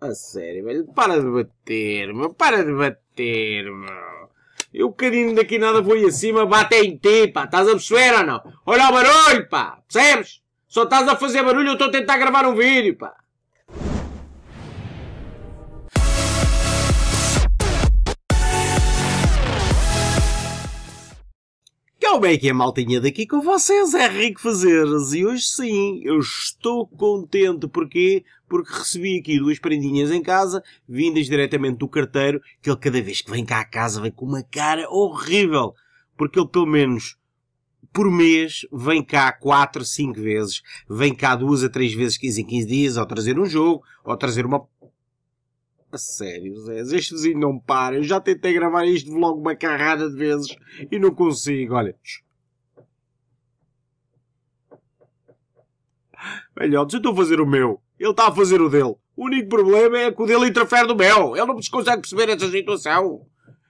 A sério, velho. Para de bater, meu. Para de bater, meu. Eu, bocadinho daqui nada aí acima, bate em ti, pá. Estás a perceber ou não? Olha o barulho, pá. Percebes? Só estás a fazer barulho, eu estou a tentar gravar um vídeo, pá. Como é que é, maltinha daqui com vocês? É Rico Fazeres e hoje sim, eu estou contente. Porquê? Porque recebi aqui duas prendinhas em casa, vindas diretamente do carteiro, que ele cada vez que vem cá a casa vem com uma cara horrível. Porque ele pelo menos por mês vem cá 4, 5 vezes, vem cá duas a três vezes 15 em 15 dias, ou trazer um jogo, ou trazer uma a sério, Zé, este vizinho não para. Eu já tentei gravar este vlog uma carrada de vezes e não consigo. Olha. Velhotes, eu estou a fazer o meu. Ele está a fazer o dele. O único problema é que o dele interfere no meu. Ele não consegue perceber essa situação.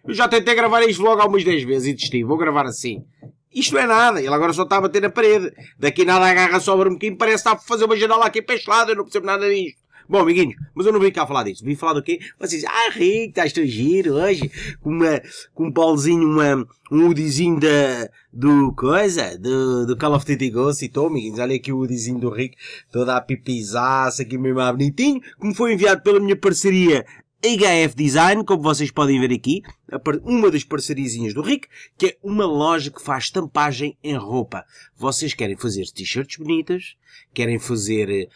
Eu já tentei gravar este vlog algumas 10 vezes e desisti. Vou gravar assim. Isto não é nada. Ele agora só está a bater na parede. Daqui nada agarra sobre um bocadinho. Parece estar a fazer uma janela aqui para este lado. Eu não percebo nada disto. Bom, amiguinhos, mas eu não vim cá falar disso. Vim falar do quê? Vocês, ah, Rico, estás tão giro hoje, com, uma, com um pauzinho, uma, um Udizinho da, do coisa, do, do Call of Duty Ghost e tô, amiguinhos. Olha aqui o Udizinho do Rico, toda a pipizaça aqui mesmo bonitinho, que me foi enviado pela minha parceria HF Design, como vocês podem ver aqui, uma das parceriazinhas do Rick, que é uma loja que faz estampagem em roupa. Vocês querem fazer t-shirts bonitas, querem fazer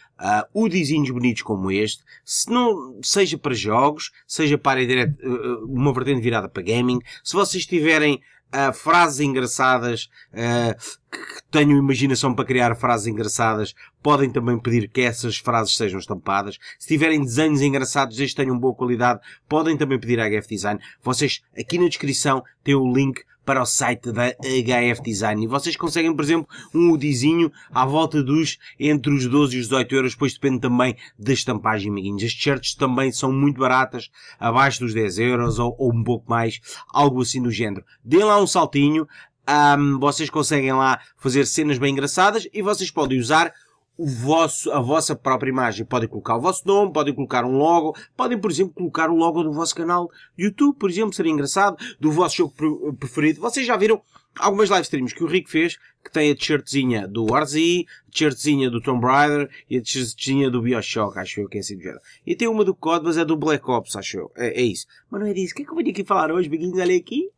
uh, desenhos bonitos como este, se não seja para jogos, seja para uh, uma vertente virada para gaming, se vocês tiverem uh, frases engraçadas, uh, que tenham imaginação para criar frases engraçadas, podem também pedir que essas frases sejam estampadas. Se tiverem desenhos engraçados, que tenham boa qualidade, podem também pedir a HF Design. Vocês, aqui na descrição, têm o link para o site da HF Design. E vocês conseguem, por exemplo, um UDIzinho à volta dos entre os 12 e os 18 euros, pois depende também da estampagem, amiguinhos. As t-shirts também são muito baratas, abaixo dos 10 euros ou, ou um pouco mais, algo assim do género. Deem lá um saltinho, um, vocês conseguem lá fazer cenas bem engraçadas e vocês podem usar o vosso, a vossa própria imagem. Podem colocar o vosso nome, podem colocar um logo, podem, por exemplo, colocar o logo do vosso canal YouTube, por exemplo, seria engraçado, do vosso jogo preferido. Vocês já viram algumas live streams que o Rico fez, que tem a t-shirtzinha do Warzy, a t-shirtzinha do Tomb Raider e a t-shirtzinha do Bioshock, acho eu que é assim género. E tem uma do COD, mas é do Black Ops, acho eu. É, é isso. Mas não é disso. O que é que eu venho aqui falar hoje, biguinhos? Olha aqui.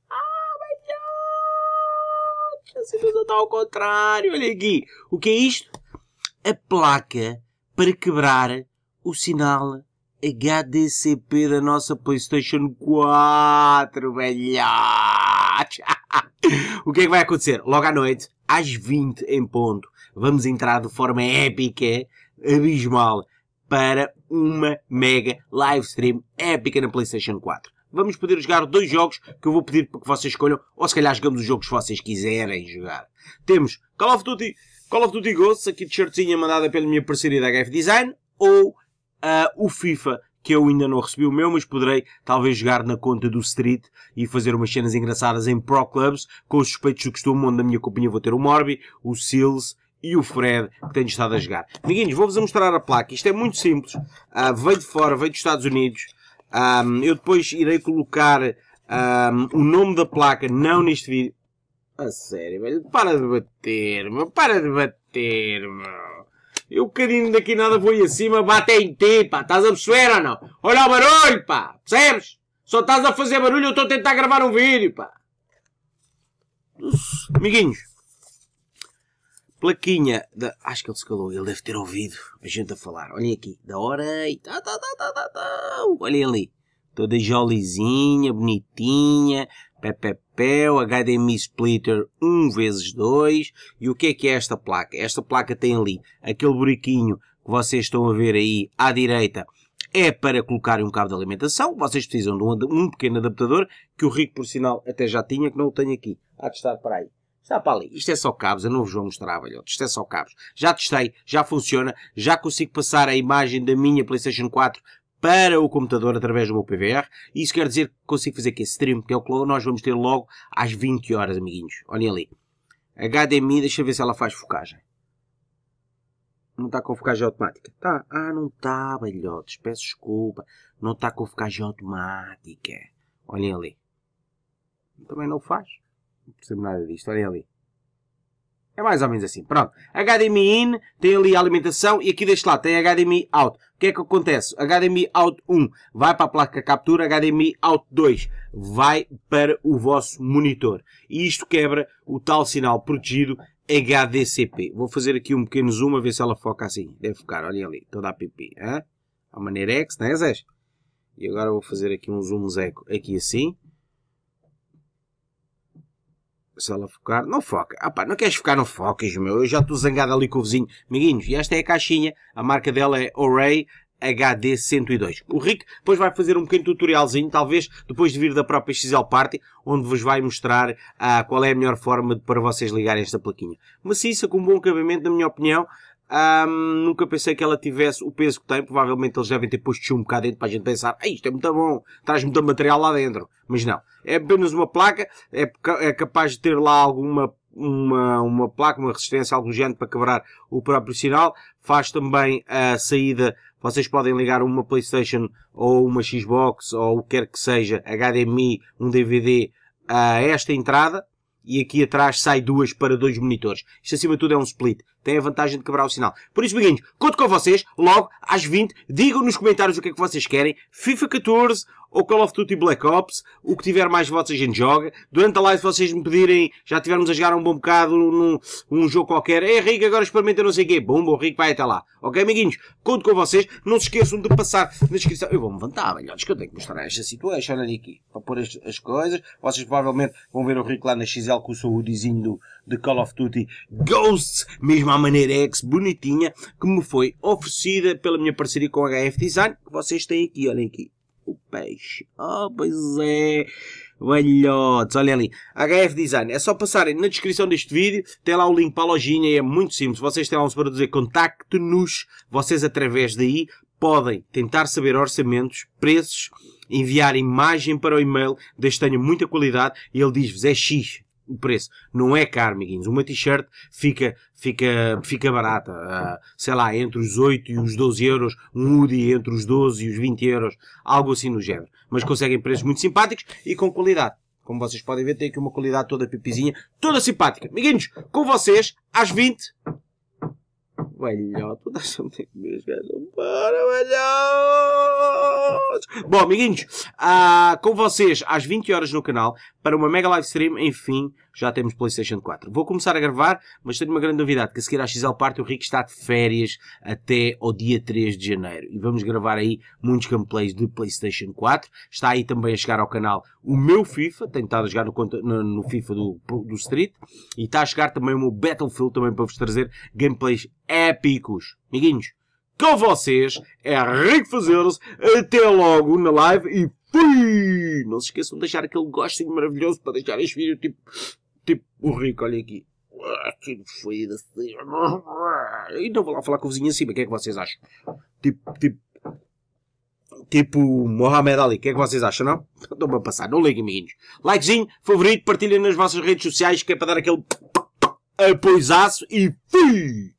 Tudo está ao contrário. Olha aqui. O que é isto? a placa para quebrar o sinal HDCP da nossa PlayStation 4, velhote! o que é que vai acontecer? Logo à noite, às 20 em ponto, vamos entrar de forma épica, abismal, para uma mega live stream épica na PlayStation 4. Vamos poder jogar dois jogos que eu vou pedir para que vocês escolham, ou se calhar jogamos os jogos que vocês quiserem jogar. Temos Call of Duty Call of Duty Ghosts, aqui de shirtzinha mandada pela minha parceria da HF Design, ou uh, o FIFA, que eu ainda não recebi o meu, mas poderei talvez jogar na conta do Street e fazer umas cenas engraçadas em Pro Clubs, com os suspeitos do costume, onde na minha companhia vou ter o Morbi, o Seals e o Fred, que tenho estado a jogar. Amiguinhos, vou-vos mostrar a placa. Isto é muito simples. Uh, veio de fora, veio dos Estados Unidos. Um, eu depois irei colocar um, o nome da placa, não neste vídeo. A sério, velho. Para de bater. Para de bater, meu. Eu, bocadinho daqui nada vou aí acima, bate em ti, pá. Estás a perceber ou não? Olha o barulho, pá. Percebes? Só estás a fazer barulho, eu estou a tentar gravar um vídeo, pá. Amiguinhos. Plaquinha da... Acho que ele se calou. Ele deve ter ouvido a gente a falar. Olhem aqui. Da hora e... Tá, tá, tá, tá, tá, tá. Olhem ali. Toda jolizinha, bonitinha. PPP, o HDMI splitter 1 vezes 2 e o que é que é esta placa? Esta placa tem ali aquele buraquinho que vocês estão a ver aí à direita é para colocarem um cabo de alimentação. Vocês precisam de um, um, pequeno adaptador que o Rico, por sinal, até já tinha, que não o tenho aqui. Há de estar para aí. Está para ali. Isto é só cabos, eu não vos vou mostrar, velhote. Isto é só cabos. Já testei, já funciona, já consigo passar a imagem da minha PlayStation 4 para o computador através do meu PVR. Isso quer dizer que consigo fazer aqui stream, que é o que nós vamos ter logo às 20 horas, amiguinhos. Olhem ali. HDMI, deixa eu ver se ela faz focagem. Não está com focagem automática. Tá. Ah, não está, velhotes. Peço desculpa. Não está com focagem automática. Olhem ali. Também não faz. Não percebo nada disto. Olhem ali. É mais ou menos assim. Pronto. HDMI in, tem ali a alimentação e aqui deste lado tem HDMI out. O que é que acontece? HDMI out 1 vai para a placa captura, HDMI out 2 vai para o vosso monitor. E isto quebra o tal sinal protegido HDCP. Vou fazer aqui um pequeno zoom a ver se ela foca assim. Deve focar, olhem ali, toda a PP. Hein? A maneira X, não é, Zé? E agora vou fazer aqui um zoom zeco aqui assim. Se ela focar, não foca. Ah pá, não queres focar, não focas, meu. Eu já estou zangado ali com o vizinho. Amiguinhos, e esta é a caixinha. A marca dela é Array HD 102. O Rick depois vai fazer um pequeno tutorialzinho, talvez depois de vir da própria XL Party, onde vos vai mostrar ah, qual é a melhor forma de, para vocês ligarem esta plaquinha. Maciça, com um bom acabamento, na minha opinião. Um, nunca pensei que ela tivesse o peso que tem. Provavelmente eles devem ter posto chumbo cá dentro para a gente pensar, isto é muito bom, traz muito material lá dentro. Mas não. É apenas uma placa, é, é capaz de ter lá alguma uma, uma placa, uma resistência, algum género para quebrar o próprio sinal. Faz também a saída, vocês podem ligar uma Playstation ou uma Xbox ou o que quer que seja, HDMI, um DVD a esta entrada e aqui atrás sai duas para dois monitores. Isto acima de tudo é um split. Tem a vantagem de quebrar o sinal. Por isso, beguinhos, conto com vocês, logo às 20. Digam nos comentários o que é que vocês querem. FIFA 14 ou Call of Duty Black Ops. O que tiver mais votos a gente joga. Durante a live, se vocês me pedirem, já tivermos a jogar um bom bocado num, num jogo qualquer. É, Rico, agora experimenta não sei o quê. Bom, o Rico vai até lá. Ok, amiguinhos? Conto com vocês. Não se esqueçam de passar na descrição. Eu vou-me levantar, velhotes, que eu tenho que mostrar esta situação. Olha aqui. Para pôr as, as, coisas. Vocês provavelmente vão ver o Rico lá na XL com o seu hoodiezinho do, de Call of Duty Ghosts. Mesmo à maneira X, bonitinha. Que me foi oferecida pela minha parceria com a HF Design. Que vocês têm aqui, olhem aqui o peixe. Oh, pois é. Velhotes, olhem ali. HF Design. É só passarem na descrição deste vídeo. Tem lá o link para a lojinha e é muito simples. Vocês têm lá um para dizer contacte-nos. Vocês através daí podem tentar saber orçamentos, preços, enviar imagem para o e-mail, desde que tenha muita qualidade e ele diz-vos é X o preço. Não é caro, amiguinhos. Uma t-shirt fica, fica, fica barata. Uh, sei lá, entre os 8 e os 12 euros. Um hoodie entre os 12 e os 20 euros. Algo assim no género. Mas conseguem preços muito simpáticos e com qualidade. Como vocês podem ver, tem aqui uma qualidade toda pipizinha, toda simpática. Amiguinhos, com vocês, às 20. Velhote, tu deixa-me ter que Para, velhote! Bom, amiguinhos, uh, com vocês às 20 horas no canal, para uma mega live stream, enfim, já temos PlayStation 4. Vou começar a gravar, mas tenho uma grande novidade, que a seguir à XL Party o Rico está de férias até ao dia 3 de janeiro. E vamos gravar aí muitos gameplays de PlayStation 4. Está aí também a chegar ao canal o meu FIFA, tenho estado a jogar no, no, no FIFA do, do Street. E está a chegar também o meu Battlefield, também para vos trazer gameplays épicos. Amiguinhos, com vocês é Rico Fazeres. Até logo na live e fui! Não se esqueçam de deixar aquele gostinho maravilhoso para deixar este vídeo tipo Tipo, o rico, olha aqui. Ah, que foi assim. E não vou lá falar com o vizinho acima. O que é que vocês acham? Tipo, tipo. Tipo Mohamed Ali. O que é que vocês acham, não? Estão-me a passar. Não liguem, amiguinhos. Likezinho, favorito, partilhem nas vossas redes sociais que é para dar aquele apoiaço e fui!